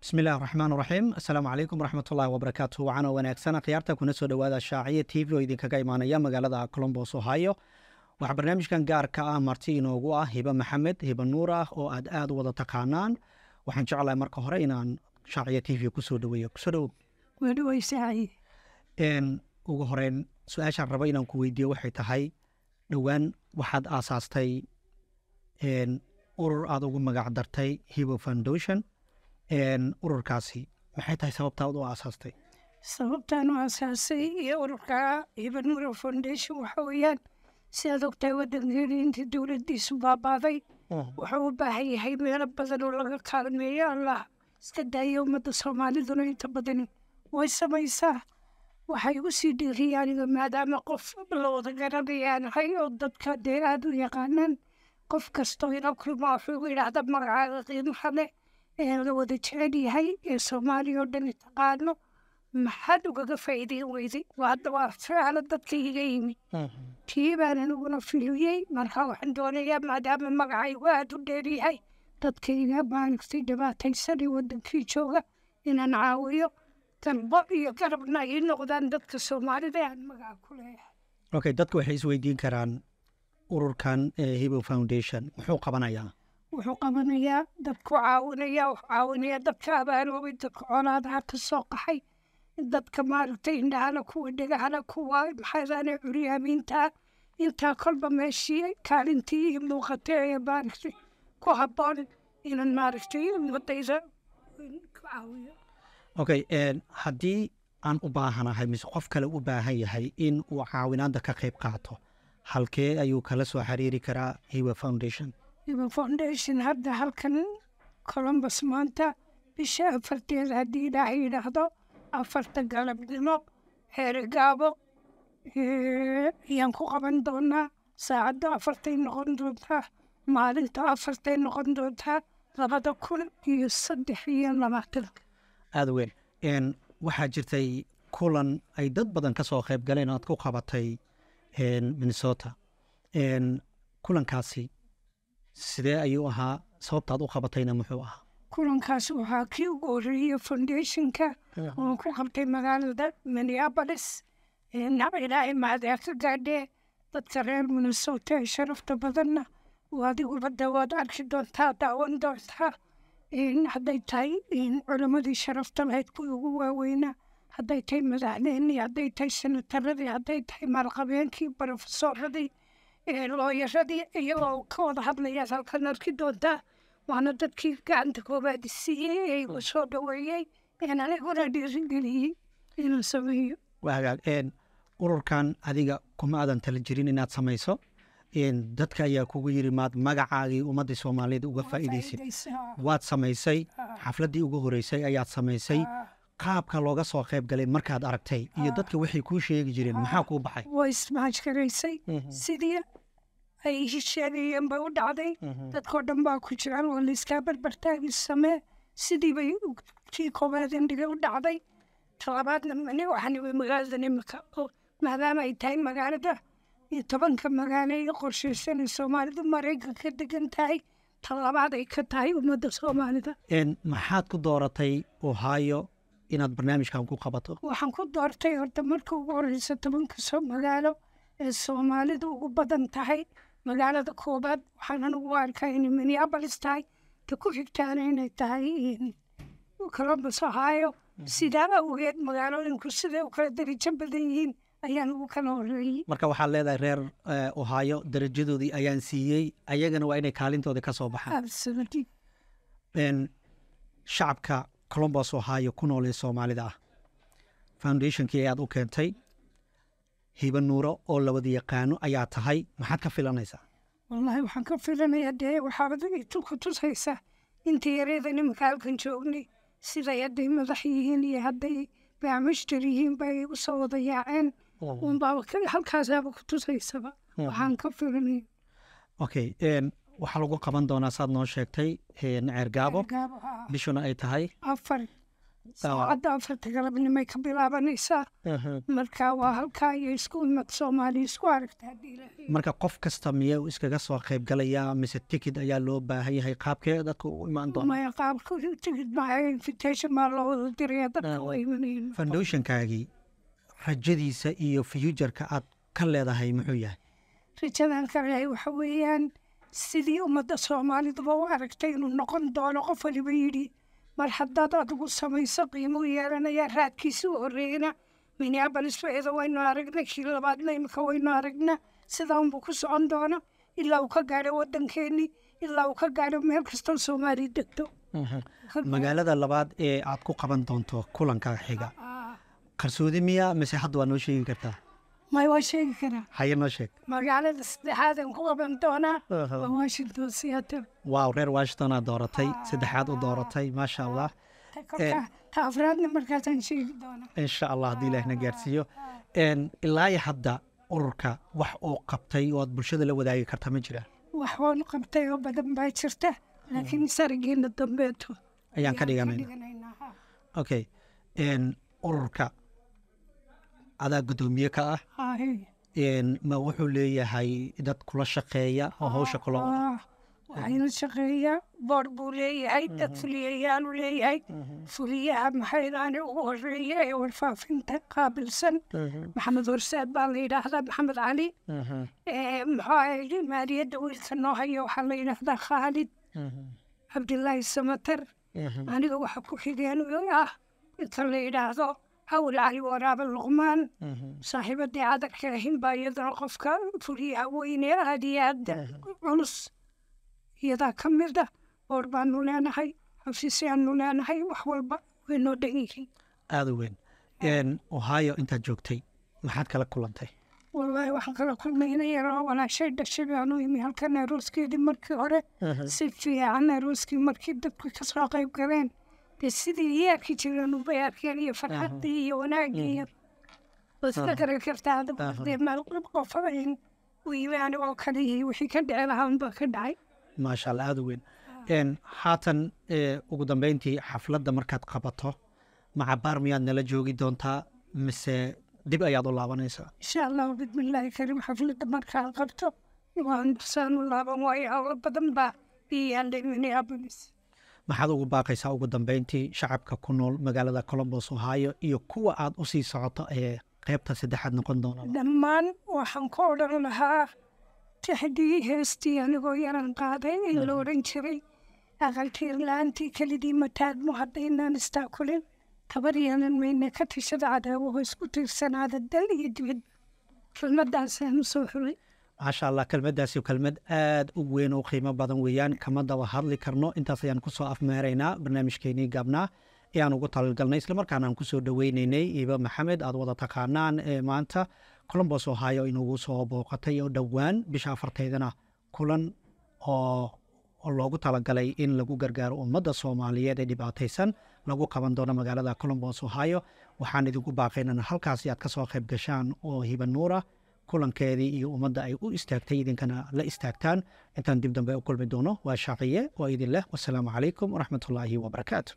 bismi illahi raxmaan raxiim assalaamu calaykum waraxmatullaahi wabarakaatu wacano wanaagsan khiyaarta kuna soo dhowaada shaaciya t v oo idinkaga imaanaya magaalada colombos ohio. Waxaa barnaamijkan gaarka ah marti inoogu ah hibe maxamed hibe nuur ah oo aad aad u wada taqaanaan. Waxaan jeclahay marka hore inaan shaaciya t v ku soo dhaweeyo. Kusoo dhowow ugu horeyn su'aashaan raba inaan ku weydiiyo waxay tahay dhowaan waxaad aasaastay urur aad ugu magac dartay hibo foundation ururkaasi. Maxay tahay sababtaad u aasaastay? Sababtaan u asaasay iyo ururka hibanura foundation waxa weeyaan sidaad ogtahay waddankeena intii dowladdiisu baabaaday wuxuu u baahan yahay meelo badan oo laga kaalmeeyo allah iska daaya ummadda soomaaliduna inta badan way samaysaa. Waxay u sii dhiiriyay aniga maadaama qof la wada garanayaan ahay oo dadka dee aada u yaqaanaan. Qof kastoo ila kulma wuxuu yidhaahda magacaaga qiimaha leh la wada jecel yahay ee soomaaliya oo dhan taqaano maxaad ugaga faa'iideyn weyday hadda waa ficalo dadka iga yimi tii baan aniguna filiyey marka waxaan doonayaa maadaama magacaygu aada u dheeryahay dadkayga maaragtay dhibaataysanay waddankii jooga inaan caawiyo dalbo iyo garabna ay noqdaan dadka soomaalida aan magaca ku leeyahay okay dadku waxay isweydiin karaan ururkan hibo foundation muxuu qabanayaa wuxuu qabanayaa dadku caawinaya wuxuu caawinayaa dadka abaaloobay dadka colaadaha ka soo qaxay. Dadka maaragtay indhahana kuwa dhegahana kuwa maxaadaane curyaamiinta intaa kolba meeshii kaalintii muuqatay ee maaragtay ku habboon inaan maaragtay ummadayda ku caawiyo. Okay haddii aan u baahanahay mise qof kale u baahan yahay in uu caawinaada ka qayb qaato halkee ayuu kala soo xiriiri karaa hiwa foundation hiba foundation hadda halkan colombus maanta bisha afarteeda haddii ilaahay yidhaahdo afarta galabnimo xeerigaabo ayaan ku qaban doonaa. Saacadda afartay noqon doontaa maalinta afartay noqon doontaa labada kun iyo saddex iyo labaatan. Aada weyn. Waxaa jirtay kulan ay dad badan ka soo qayb galeen aad ku qabatay minnesota. Kulankaasi sidee ayuu ahaa? Sababtaad u qabatayna muxuu ahaa? Kulankaas waxaa kii ugu horeeyey foundationka oo ku qabtay magaalada minneapolis ilaahay mahadee ka gaadhee dadka reer minnesota ee sharafta badanna adiguba de waad arki doontaa daawan doontaa. Hadday tahay culammadii sharafta lahayd kuwii ugu waaweynaa hadday tahay madaxdeennii hadday tahay senataradii hadday tahay maalqabeenkii brofesoradii looyaradii iyagoo ka wada hadlayaad halkan arki doontaa waana dadkii gacanta koobaad siiyey ee igu soo dhaweeyey aniguna dhiirigeliyey inuu sameeyo waa hagaag ururkan adiga kuma aadan tala jirin inaad samayso dadka ayaa kugu yiri maad magacaagii ummaddii soomaaliyed uga faa'iidaysid waad samaysay xafladdii ugu horeysay ayaad samaysay qaabka looga soo qayb galay markaad aragtay. Iyo dadka waxay kuu sheegi jireen maxaa kuu baxay ay sheegayeen bay u dhacday dadkoo dhan baa ku jiraan oo laiskaa barbartaagi samee sidii bay tii koobaad indhiga u dhacday talabaadna mani waxaan iwi magaalada imika maadaama ay tahay magaalada iyo tobanka magaalo ay qorshaysanay soomaalidu maraykanka degan tahay talabaad ay ka tahay ummadda soomaalida maxaad ku dooratay ohio inaad barnaamijkan ku qabato waxaan ku doortay horta marka ugu horeysa tobanka magaalo ee soomaalidu ugu badan tahay magaalada koobaad waxaan anigu arkaa inay minneapolis tahay ta ku xigtaana inay tahay colombus ohio sidaa awgeed magaalooyinku siday u kala darajo badan yihiin ayaan ugu kala horeeyey marka waxaad leedahay reer ohio darajadoodii ayaan siiyey ayagana waa inay kaalintooda ka soo baxaan. Shacabka colombos ohio ku nool ee soomaalida ah. Foundationkii ayaad u keentay hiba nuuro oo lawada yaqaano ayaa tahay. Maxaad ka filanaysaa? Wallaahi waxaan ka filanayaa dee waxaabad ku tusaysa inta yareeda nimanka halkan joognay siday hadday madax yihiin iyo hadday baamishtar yihiin bay u soo wada yaaceen. Unbaa halkaasaaba ku tusaysaba. Waxaan ka filanaya okay waxaa lagu qaban doonaa saad noo sheegtay ceergaabo bishuna ay tahay. Afar saacadda afarta galabnimay ka bilaabanaysaa marka waa halkaa iyo isku imad soomaaliya isku aragta marka qof kasta miyuu iskaga soo qayb galayaa mise tikid ayaa loo baahan yahay qaabkee dadka u imaan doona maya qaabka tigid maaha invitation baa loo wada diraya dadka imanayeen foundationkaagii rajadiisa iyo futureka aad ka leedahay muxuu yahay? Rajadan kalehay waxa weeyaan sidii ummadda soomaaliduba u aragtay inuu noqon doono qof waliba yidhi mar haddaad adigu samayso qiimo u yeelanaya raadkiisa u horreeyana minneapolis faeeda waynu aragna kii labaadna imika waynu aragna sidaa unbuu ku socon doono ilaa uu ka gaadho waddankeennii ilaa uu ka gaadho meel kastoo soomaali degto. Magaalada labaad ee aad ku qaban doonto kulanka xiga. Ah, qarsoodi miya mise hadda waa noo sheegi kartaa may waa sheegi karaa haye noo sheeg magaalada saddexaad aan ku qaban doonaa waa washington seattle waaw reer washington aad dooratay saddexaad u dooratay maasha allah ta afraadna markaasaan sheegi doonaa insha allah haddii ilaahna gaarsiiyo Een, ilaa iyo hadda ururka wax uu qabtay oo aad bulshada la wadaagi karta ma jiraan wax waanu qabtay oo badan baa jirta laakiin sarigeena dambeeto ayaan ka dhiganayna okay ururka adaa guddoomiye ka ah ma wuxuu leeyahay dad kula shaqeeya oo hawsha kula Ah, waxayna shaqeeyaa boor buu leeyahay dad fuliyayaalu leeyahay. Fuliyaha maxaydaani ugu horreeya ee warfaafinta qaabilsan. Maxamed horsaad baa la yidhaahdaa maxamed cali Eh, muxuu maaliyadda wiilka noo hayo waxaa la yidhaahdaa khaalid. Cabdilaahi samater aniga waxa ku xigeen ah. Inta la yidhaahdo hawl cali waraabe luqmaan saaxiibadii cadarka ahin baa iyadana qofka fuliyaha weyne aad iyo aad culus iyadaa ka mid ah boor baanu leenahay xafiisyaanu leenahay wax walba way noo dhan yihiin aada u weyn ohio intaad joogtay maxaad kala kulantay wallaahi waxaan kala kulmay ina yaroo walaashay dhashay baanu imi halkan arooskeedii markii hore si fiican arooskii markii dadku ka soo qayb galeen dee sidii ii arki jireen ubay arkeen iyo farxaddii iyo wanaaggii iyo iska garan kartaa dee u yimi anigoo kale iyo wixii ka dhici lahaa unbaa ka dhacay maasha allah aada u weyn haatan ee, ugu dambeyntii xafladda markaad qabato. Macabaar miyaad nala joogi doontaa mise dib ayaad u laabanaysaa insha allahu bismillaahi kariim xafladda markaan qabto waan saan u laaban waayo howlo badan baa yaallay minneapolis maxaad ugu baaqaysaa ugu dambeyntii shacabka ku nool magaalada colombos ohio iyo kuwa aad u sii socoto ee qeybta saddexaad noqon doona? Dhammaan waxaan ku odhan lahaa tixdii heestii anigoo yaran qaaday ee la odhan jiray aqaltiir la'aantii kelidii mataadmo haddaynaan istaakulin tabar yeelan mayna ka tashada cadaawaho isku tiirsanaada dal iyo dibad. Kelmaddaasaan u soo xulay maasha allah kelmaddaasi kelmad aad u weyn oo qiimo badan weeyaan. Kama daba hadli karno. Intaas ayaan ku soo afmeeraynaa barnaamijkeenii gaabnaa ee ugu talagalnay islamarkaana aan ku soo dhoweyneynay iiba maxamed aad wada taqaanaan ee maanta colombos ohio inugu soo booqatay oo dhowaan bisha afarteedana kulan oo oo loogu talagalay in lagu gargaaro ummadda soomaaliyeed ee dhibaataysan lagu qaban doono magaalada colombos ohio. Waxaan idinku baaqaynana halkaasi aad ka soo qayb gashaan oo hibanuura kulankeedii iyo ummadda ay u istaagtay idinkana la istaagtaan. Intaan dib dambe u kulmi doono waa shaaciye oo idin leh. Wasalaamu calaykum waraxmatullaahi wabarakaatu